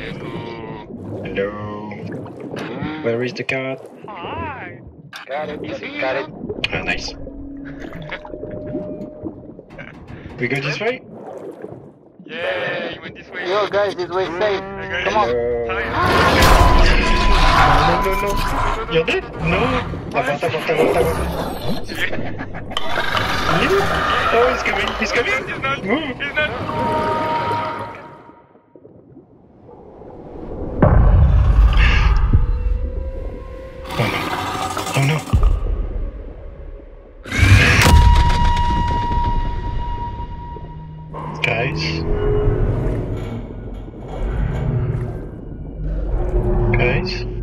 Hello. Where is the cat? Hi. Got it, got it, got it. Ah, nice. We go this way? Yeah, you went this way. Yo guys, this way safe. Okay. Come on. No, no, no. You're dead? No. Oh, he's coming, he's coming. He's not. Move. He's not. Oh no. Guys. Guys.